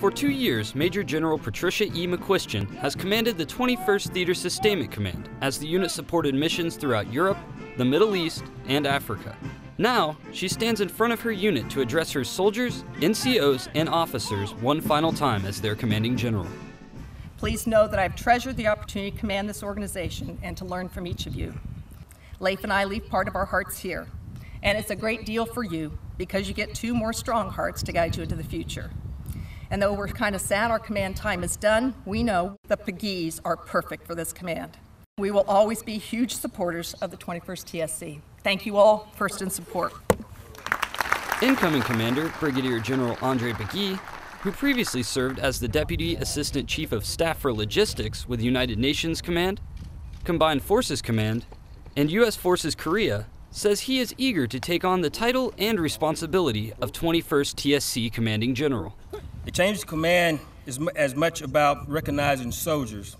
For two years, Major General Patricia E. McQuistion has commanded the 21st Theater Sustainment Command as the unit supported missions throughout Europe, the Middle East, and Africa. Now, she stands in front of her unit to address her soldiers, NCOs, and officers one final time as their commanding general. Please know that I've treasured the opportunity to command this organization and to learn from each of you. Leif and I leave part of our hearts here, and it's a great deal for you because you get two more strong hearts to guide you into the future. And though we're kind of sad our command time is done, we know the Piggees are perfect for this command. We will always be huge supporters of the 21st TSC. Thank you all, first in support. Incoming Commander Brigadier General Aundre Piggee, who previously served as the Deputy Assistant Chief of Staff for Logistics with United Nations Command, Combined Forces Command, and U.S. Forces Korea, says he is eager to take on the title and responsibility of 21st TSC Commanding General. The change of command is as much about recognizing soldiers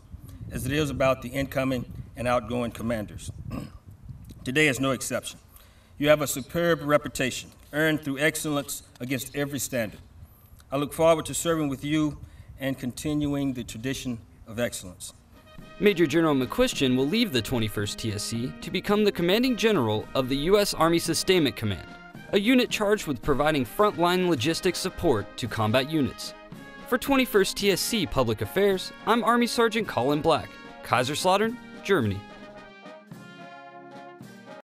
as it is about the incoming and outgoing commanders. Today is no exception. You have a superb reputation, earned through excellence against every standard. I look forward to serving with you and continuing the tradition of excellence. Major General McQuistion will leave the 21st TSC to become the commanding general of the U.S. Army Sustainment Command a unit charged with providing frontline logistics support to combat units. For 21st TSC Public Affairs, I'm Army Sergeant Collin Black, Kaiserslautern, Germany.